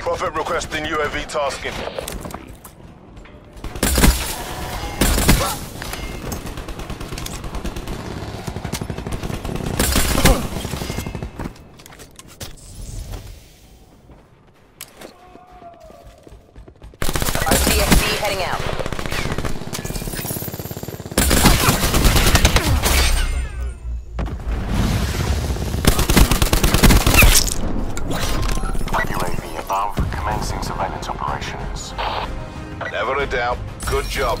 Prophet requesting UAV tasking. RCXD heading out. Commencing surveillance operations. Never a doubt. Good job.